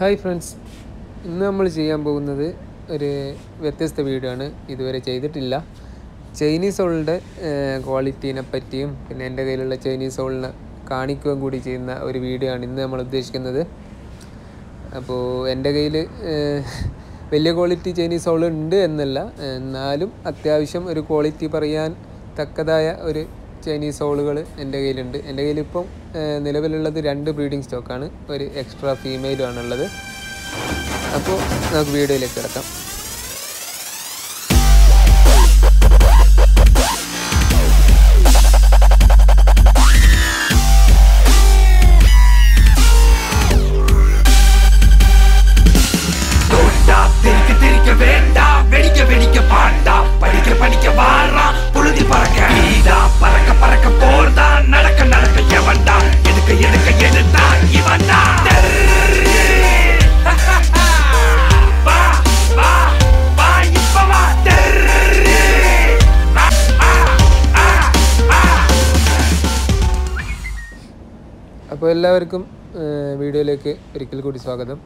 Hi friends ഇന്ന് നമ്മൾ ചെയ്യാൻ പോകുന്നത് ഒരു വ്യത്യസ്ത വീഡിയോ ആണ്. ഇതുവരെ ചെയ്തിട്ടില്ല. ചൈനീസ് ഓളിന്റെ ക്വാളിറ്റീനെ പറ്റിയും പിന്നെ എന്റെ കയ്യിലുള്ള ചൈനീസ് ഓളിനെ കാണിക്കുകയും കൂടി ചെയ്യുന്ന ഒരു വീഡിയോ ആണ് ഇന്ന് നമ്മൾ ഉദ്ദേശിക്കുന്നത്. അപ്പോൾ എന്റെ കയ്യിൽ വലിയ ക്വാളിറ്റി ചൈനീസ് ഓൾ ഉണ്ട് എന്നല്ല. എന്നാലും അത്യാവശ്യം ഒരു ക്വാളിറ്റി പറയാൻ തക്കതായ ഒരു ചൈനീസ് ഓളുകൾ എന്റെ കയ്യിലുണ്ട്. എന്റെ കയ്യിലിപ്പം നിലവിലുള്ളത് രണ്ട് ബ്രീഡിംഗ് സ്റ്റോക്കാണ്. ഒരു എക്സ്ട്രാ ഫീമെയിലും ആണുള്ളത് അപ്പോൾ നമുക്ക് വീഡിയോയിലേക്ക് കിടക്കാം. അപ്പോൾ എല്ലാവർക്കും വീഡിയോയിലേക്ക് ഒരിക്കൽ കൂടി സ്വാഗതം.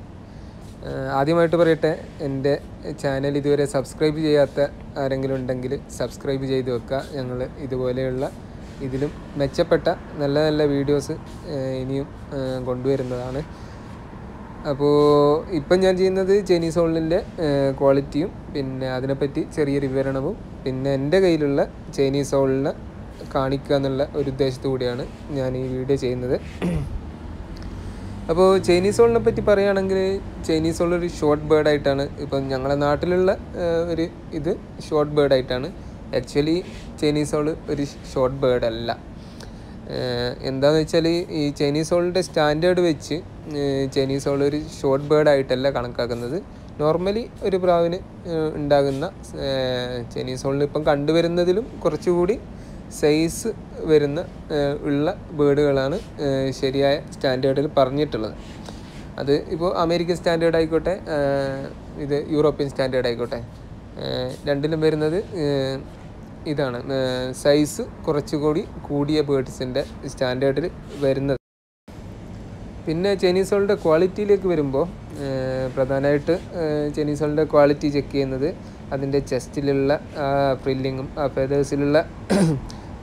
ആദ്യമായിട്ട് പറയട്ടെ എന്റെ ചാനൽ ഇതുവരെ സബ്സ്ക്രൈബ് ചെയ്യാത്ത ആരെങ്കിലും ഉണ്ടെങ്കിൽ സബ്സ്ക്രൈബ് ചെയ്ത് വെക്കുക. ഞങ്ങൾ ഇതുപോലെയുള്ള ഇതിലും മെച്ചപ്പെട്ട നല്ല നല്ല വീഡിയോസ് ഇനിയും കൊണ്ടുവരുന്നതാണ്. അപ്പോൾ ഇപ്പം ഞാൻ ചെയ്യുന്നത് ചൈനീസ് ഓളിന്റെ ക്വാളിറ്റിയും പിന്നെ അതിനെപ്പറ്റി ചെറിയൊരു വിവരണവും പിന്നെ എന്റെ കയ്യിലുള്ള ചൈനീസ് ഓളിനെ കാണിക്കുക എന്നുള്ള ഒരു ഉദ്ദേശത്തു കൂടിയാണ് ഞാൻ ഈ വീഡിയോ ചെയ്യുന്നത്. അപ്പോൾ ചൈനീസ് ഓളിനെ പറ്റി പറയുകയാണെങ്കിൽ ചൈനീസ് ഓൾ ഒരു ഷോർട്ട് ബേർഡ് ആയിട്ടാണ്. ഇപ്പം ഞങ്ങളുടെ നാട്ടിലുള്ള ഒരു ഇത് ഷോർട്ട് ബേർഡ് ആയിട്ടാണ്. ആക്ച്വലി ചൈനീസ് ഓൾ ഒരു ഷോർട്ട് ബേർഡ് അല്ല. എന്താണെന്ന് വെച്ചാൽ ഈ ചൈനീസ് ഓളിന്റെ സ്റ്റാൻഡേർഡ് വെച്ച് ചൈനീസ് ഓൾ ഒരു ഷോർട്ട് ബേർഡ് ആയിട്ടല്ല കണക്കാക്കുന്നത്. നോർമലി ഒരു പ്രാവിന് ഉണ്ടാകുന്ന ചൈനീസ് ഓളിൽ ഇപ്പം കണ്ടുവരുന്നതിലും കുറച്ചുകൂടി സൈസ് വരുന്ന ഉള്ള ബേഡുകളാണ് ശരിയായ സ്റ്റാൻഡേർഡിൽ പറഞ്ഞിട്ടുള്ളത്. അത് ഇപ്പോൾ അമേരിക്കൻ സ്റ്റാൻഡേർഡ് ആയിക്കോട്ടെ ഇത് യൂറോപ്യൻ സ്റ്റാൻഡേർഡ് ആയിക്കോട്ടെ രണ്ടിലും വരുന്നത് ഇതാണ്. സൈസ് കുറച്ചുകൂടി കൂടിയ ബേഡ്സിന്റെ സ്റ്റാൻഡേർഡിൽ വരുന്നത്. പിന്നെ ചെനീസുകളുടെ ക്വാളിറ്റിയിലേക്ക് വരുമ്പോൾ പ്രധാനമായിട്ട് ചെനീസുകളുടെ ക്വാളിറ്റി ചെക്ക് ചെയ്യുന്നത് അതിന്റെ ചെസ്റ്റിലുള്ള ഫ്രില്ലിങ്ങും ആ ഫെതേഴ്സിലുള്ള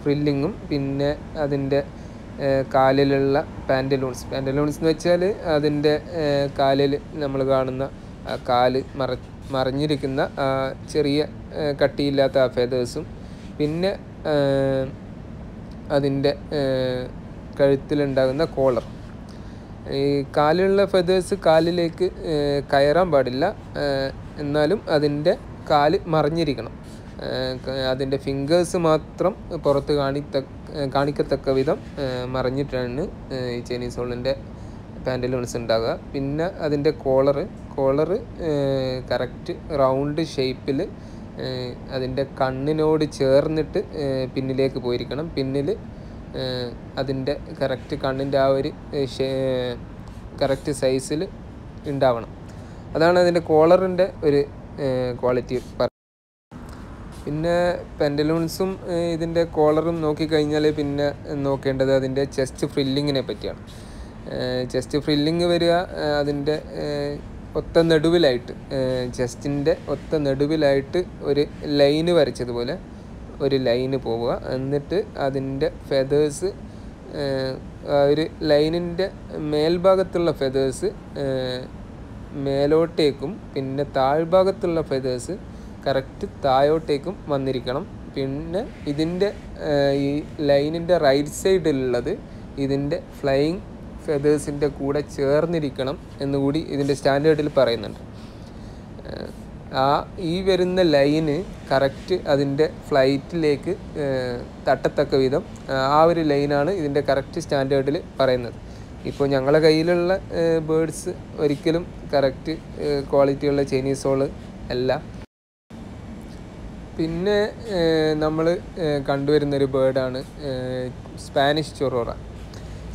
ഫ്രില്ലിങ്ങും പിന്നെ അതിന്റെ കാലിലുള്ള പാന്റലൂൺസ് പാന്റലൂൺസ് എന്ന് വെച്ചാൽ അതിന്റെ കാലിൽ നമ്മൾ കാണുന്ന കാൽ മറ മറിഞ്ഞിരിക്കുന്ന ചെറിയ കട്ടിയില്ലാത്ത ആ ഫെതേഴ്സും പിന്നെ അതിന്റെ കഴുത്തിലുണ്ടാകുന്ന കോളർ. ഈ കാലിലുള്ള ഫെതേഴ്സ് കാലിലേക്ക് കയറാൻ പാടില്ല. എന്നാലും അതിന്റെ കാൽ മറിഞ്ഞിരിക്കണം. അതിന്റെ ഫിംഗേഴ്സ് മാത്രം പുറത്ത് കാണിത്ത കാണിക്കത്തക്ക വിധം മറിഞ്ഞിട്ടാണ് ഈ ചൈനീസ് ഹോളിന്റെ പാന്റലൂൺസ് ഉണ്ടാകുക പിന്നെ അതിന്റെ കോളറ് കോളറ് കറക്റ്റ് റൗണ്ട് ഷേപ്പിൽ അതിന്റെ കണ്ണിനോട് ചേർന്നിട്ട് പിന്നിലേക്ക് പോയിരിക്കണം. പിന്നിൽ അതിന്റെ കറക്റ്റ് കണ്ണിന്റെ ആ ഒരു കറക്റ്റ് സൈസിൽ ഉണ്ടാവണം. അതാണ് അതിന്റെ കോളറിന്റെ ഒരു ക്വാളിറ്റി പിന്നെ പെൻഡലൂൺസും ഇതിന്റെ കോളറും നോക്കിക്കഴിഞ്ഞാൽ പിന്നെ നോക്കേണ്ടത് അതിന്റെ ചെസ്റ്റ് ഫ്രില്ലിങ്ങിനെ പറ്റിയാണ്. ചെസ്റ്റ് ഫ്രില്ലിങ് വരിക അതിന്റെ ഒത്ത നടുവിലായിട്ട് ചെസ്റ്റിന്റെ ഒത്ത നടുവിലായിട്ട് ഒരു ലൈന് വരച്ചതുപോലെ ഒരു ലൈന് പോവുക. എന്നിട്ട് അതിന്റെ ഫെതേഴ്സ് ഒരു ലൈനിന്റെ മേൽഭാഗത്തുള്ള ഫെതേഴ്സ് മേലോട്ടേക്കും പിന്നെ താഴ്ഭാഗത്തുള്ള ഫെതേഴ്സ് കറക്റ്റ് താഴോട്ടേക്കും വന്നിരിക്കണം. പിന്നെ ഇതിന്റെ ഈ ലൈനിന്റെ റൈറ്റ് സൈഡിലുള്ളത് ഇതിന്റെ ഫ്ലൈയിങ് ഫെതേഴ്സിന്റെ കൂടെ ചേർന്നിരിക്കണം എന്നുകൂടി ഇതിന്റെ സ്റ്റാൻഡേർഡിൽ പറയുന്നുണ്ട്. ആ ഈ വരുന്ന ലൈന് കറക്റ്റ് അതിന്റെ ഫ്ലൈറ്റിലേക്ക് തട്ടത്തക്ക വിധം ആ ഒരു ലൈനാണ് ഇതിന്റെ കറക്റ്റ് സ്റ്റാൻഡേർഡിൽ പറയുന്നത്. ഇപ്പോൾ ഞങ്ങളുടെ കയ്യിലുള്ള ബേഡ്സ് ഒരിക്കലും കറക്റ്റ് ക്വാളിറ്റിയുള്ള ചൈനീസ് ഹോൾ അല്ല. പിന്നെ നമ്മൾ കണ്ടുവരുന്നൊരു ബേർഡാണ് സ്പാനിഷ് ചൊറോറ.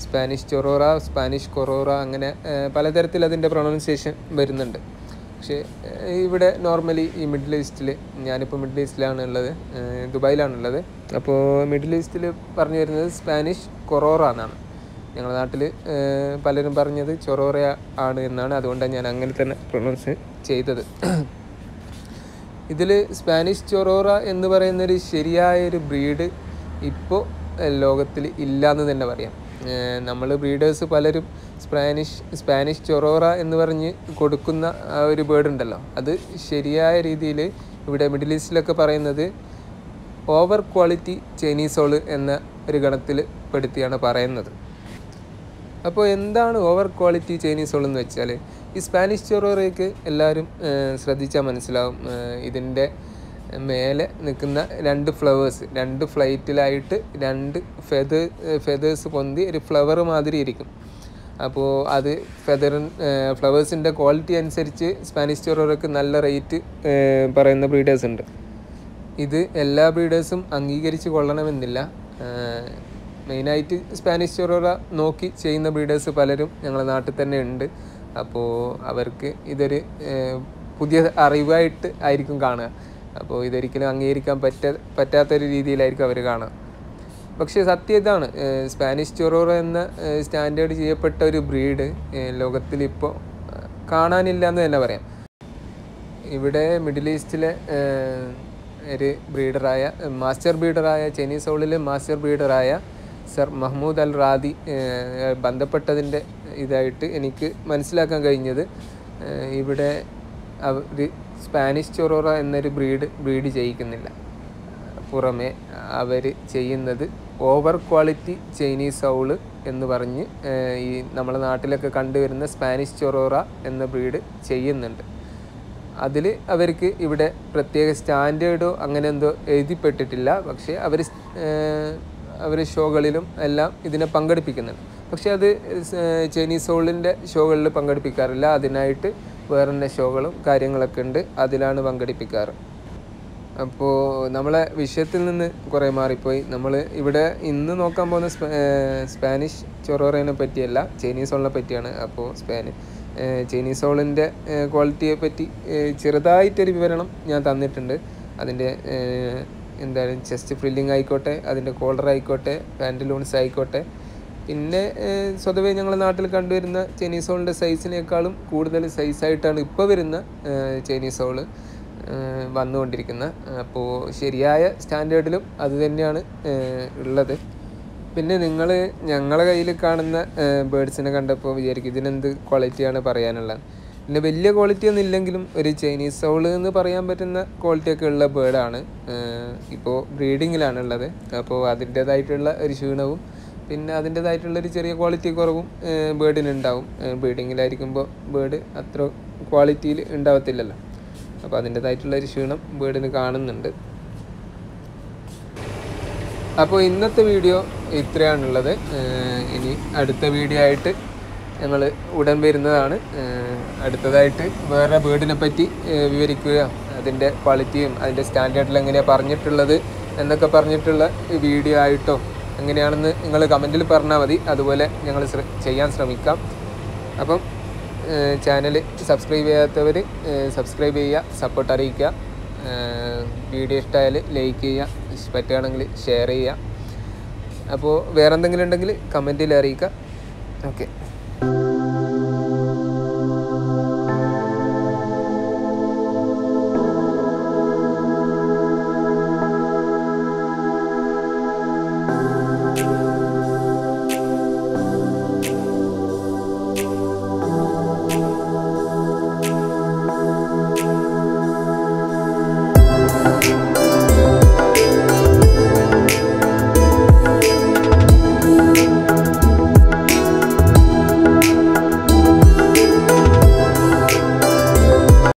സ്പാനിഷ് ചൊറോറ സ്പാനിഷ് കൊറോറ അങ്ങനെ പലതരത്തിൽ അതിന്റെ പ്രൊണൗൺസിയേഷൻ വരുന്നുണ്ട്. പക്ഷേ ഇവിടെ നോർമലി ഈ മിഡിൽ ഈസ്റ്റിൽ ഞാനിപ്പോൾ മിഡിൽ ഈസ്റ്റിലാണ് ഉള്ളത് ദുബായിലാണുള്ളത് അപ്പോൾ മിഡിൽ ഈസ്റ്റിൽ പറഞ്ഞു വരുന്നത് സ്പാനിഷ് കൊറോറ എന്നാണ്. ഞങ്ങളുടെ നാട്ടിൽ പലരും പറഞ്ഞത് ചൊറോറ ആണ് എന്നാണ്. അതുകൊണ്ടാണ് ഞാൻ അങ്ങനെ തന്നെ പ്രൊണൗൺസ് ചെയ്തത്. ഇതിൽ സ്പാനിഷ് ചൊറോറ എന്ന് പറയുന്നൊരു ശരിയായൊരു ബ്രീഡ് ഇപ്പോൾ ലോകത്തിൽ ഇല്ലയെന്ന് തന്നെ പറയാം. നമ്മൾ ബ്രീഡേഴ്സ് പലരും സ്പാനിഷ് സ്പാനിഷ് ചൊറോറ എന്ന് പറഞ്ഞ് കൊടുക്കുന്ന ആ ഒരു ബേർഡ് ഉണ്ടല്ലോ. അത് ശരിയായ രീതിയിൽ ഇവിടെ മിഡിൽ ഈസ്റ്റിലൊക്കെ പറയുന്നത് ഓവർ ക്വാളിറ്റി ചൈനീസോൾ എന്ന ഒരു ഗണത്തിൽ പെടുത്തിയാണ് പറയുന്നത്. അപ്പോൾ എന്താണ് ഓവർ ക്വാളിറ്റി ചൈനീസോൾ എന്ന് വെച്ചാൽ ഈ സ്പാനിഷ് ചൊറോറയ്ക്ക് എല്ലാവരും ശ്രദ്ധിച്ചാൽ മനസ്സിലാവും. ഇതിന്റെ മേലെ നിൽക്കുന്ന രണ്ട് ഫ്ലവേഴ്സ് രണ്ട് ഫ്ലൈറ്റിലായിട്ട് രണ്ട് ഫെദ ഫെതേഴ്സ് പൊന്തി ഒരു ഫ്ലവർ മാതിരി ഇരിക്കും. അപ്പോൾ അത് ഫെതറിൻ ഫ്ലവേഴ്സിന്റെ ക്വാളിറ്റി അനുസരിച്ച് സ്പാനിഷ് ചൊറോറയ്ക്ക് നല്ല റേറ്റ് പറയുന്ന ബ്രീഡേഴ്സ് ഉണ്ട്. ഇത് എല്ലാ ബ്രീഡേഴ്സും അംഗീകരിച്ച് കൊള്ളണമെന്നില്ല. മെയിനായിട്ട് സ്പാനിഷ് ചൊറോറ നോക്കി ചെയ്യുന്ന ബ്രീഡേഴ്സ് പലരും ഞങ്ങളുടെ നാട്ടിൽ തന്നെ ഉണ്ട്. അപ്പോൾ അവർക്ക് ഇതൊരു പുതിയ അറിവായിട്ട് ആയിരിക്കും കാണുക. അപ്പോൾ ഇതൊരിക്കലും അംഗീകരിക്കാൻ പറ്റ പറ്റാത്തൊരു രീതിയിലായിരിക്കും അവർ കാണുക. പക്ഷേ സത്യം ഇതാണ് സ്പാനിഷ് ചൊറോറോ എന്ന സ്റ്റാൻഡേർഡ് ചെയ്യപ്പെട്ട ഒരു ബ്രീഡ് ലോകത്തിൽ ഇപ്പോൾ കാണാനില്ല എന്ന് തന്നെ പറയാം. ഇവിടെ മിഡിൽ ഈസ്റ്റിലെ ഒരു ബ്രീഡറായ മാസ്റ്റർ ബ്രീഡറായ ചൈനീസ് ഹോളിലെ മാസ്റ്റർ ബ്രീഡറായ സർ മഹ്മൂദ് അൽ റാദി ബന്ധപ്പെട്ടതിന്റെ ഇതായിട്ട് എനിക്ക് മനസ്സിലാക്കാൻ കഴിഞ്ഞത് ഇവിടെ അവർ സ്പാനിഷ് ചൊറോറ എന്നൊരു ബ്രീഡ് ബ്രീഡ് ചെയ്യിക്കുന്നില്ല. പുറമെ അവർ ചെയ്യുന്നത് ഓവർ ക്വാളിറ്റി ചൈനീസ് സൗൾ എന്ന് പറഞ്ഞ് ഈ നമ്മുടെ നാട്ടിലൊക്കെ കണ്ടുവരുന്ന സ്പാനിഷ് ചൊറോറ എന്ന ബ്രീഡ് ചെയ്യുന്നുണ്ട്. അതിൽ അവർക്ക് ഇവിടെ പ്രത്യേക സ്റ്റാൻഡേർഡോ അങ്ങനെ എന്തോ എഴുതിപ്പെട്ടിട്ടില്ല. പക്ഷേ അവർ അവർ ഷോകളിലും എല്ലാം ഇതിനെ പങ്കെടുപ്പിക്കുന്നുണ്ട്. പക്ഷേ അത് ചൈനീസ് സോളിന്റെ ഷോകളിൽ പങ്കെടുപ്പിക്കാറില്ല. അതിനായിട്ട് വേറെ തന്നെ ഷോകളും കാര്യങ്ങളൊക്കെ ഉണ്ട്. അതിലാണ് പങ്കെടുപ്പിക്കാറ്. അപ്പോൾ നമ്മളെ വിഷയത്തിൽ നിന്ന് കുറേ മാറിപ്പോയി. നമ്മൾ ഇവിടെ ഇന്ന് നോക്കാൻ പോകുന്ന സ്പാനിഷ് ചൊറോറേനെ പറ്റിയല്ല ചൈനീസ് സോളിനെ പറ്റിയാണ് അപ്പോൾ സ്പാനി ചൈനീസ് സോളിന്റെ ക്വാളിറ്റിയെ പറ്റി ചെറുതായിട്ടൊരു വിവരണം ഞാൻ തന്നിട്ടുണ്ട്. അതിന്റെ എന്തായാലും ചെസ്റ്റ് ഫ്രില്ലിംഗ് ആയിക്കോട്ടെ അതിന്റെ കോളർ ആയിക്കോട്ടെ പാന്റലൂൺസ് ആയിക്കോട്ടെ പിന്നെ സ്വതവേ ഞങ്ങളുടെ നാട്ടിൽ കണ്ടുവരുന്ന ചൈനീസ് ഹോളിന്റെ സൈസിനേക്കാളും കൂടുതൽ സൈസായിട്ടാണ് ഇപ്പോൾ വരുന്ന ചൈനീസ് ഹോൾ വന്നുകൊണ്ടിരിക്കുന്ന അപ്പോൾ ശരിയായ സ്റ്റാൻഡേർഡിലും അത് തന്നെയാണ് ഉള്ളത്. പിന്നെ നിങ്ങൾ ഞങ്ങളുടെ കയ്യിൽ കാണുന്ന ബേഡ്സിനെ കണ്ടപ്പോൾ വിചാരിക്കും ഇതിനെന്ത് ക്വാളിറ്റിയാണ് പറയാനുള്ളത്. പിന്നെ വലിയ ക്വാളിറ്റി ഒന്നും ഇല്ലെങ്കിലും ഒരു ചൈനീസ് സൗൾ എന്ന് പറയാൻ പറ്റുന്ന ക്വാളിറ്റിയൊക്കെ ഉള്ള ബേഡാണ് ഇപ്പോൾ ബ്രീഡിങ്ങിലാണുള്ളത് അപ്പോൾ അതിന്റേതായിട്ടുള്ള ഒരു ക്ഷീണവും പിന്നെ അതിന്റെതായിട്ടുള്ളൊരു ചെറിയ ക്വാളിറ്റി കുറവും ബേഡിനുണ്ടാവും ബേഡിങ്ങിലായിരിക്കുമ്പോൾ ബേഡ് അത്ര ക്വാളിറ്റിയിൽ ഉണ്ടാവത്തില്ലല്ലോ. അപ്പോൾ അതിന്റെതായിട്ടുള്ളൊരു ക്ഷീണം ബേഡിന് കാണുന്നുണ്ട്. അപ്പോൾ ഇന്നത്തെ വീഡിയോ ഇത്രയാണുള്ളത്. ഇനി അടുത്ത വീഡിയോ ആയിട്ട് ഞങ്ങൾ ഉടൻ വരുന്നതാണ്. അടുത്തതായിട്ട് വേറെ ബേർഡിനെ പറ്റി വിവരിക്കുക അതിന്റെ ക്വാളിറ്റിയും അതിന്റെ സ്റ്റാൻഡേർഡിൽ എങ്ങനെയാണ് പറഞ്ഞിട്ടുള്ളത് എന്നൊക്കെ പറഞ്ഞിട്ടുള്ള വീഡിയോ ആയിട്ടോ എങ്ങനെയാണെന്ന് നിങ്ങൾ കമന്റിൽ പറഞ്ഞാൽ മതി. അതുപോലെ ഞങ്ങൾ ചെയ്യാൻ ശ്രമിക്കാം. അപ്പം ചാനൽ സബ്സ്ക്രൈബ് ചെയ്യാത്തവർ സബ്സ്ക്രൈബ് ചെയ്യുക സപ്പോർട്ട് അറിയിക്കുക. വീഡിയോ ഇഷ്ടമായാൽ ലൈക്ക് ചെയ്യുക പറ്റുകയാണെങ്കിൽ ഷെയർ ചെയ്യുക. അപ്പോൾ വേറെ എന്തെങ്കിലും ഉണ്ടെങ്കിൽ കമന്റിൽ അറിയിക്കുക. ഓക്കെ.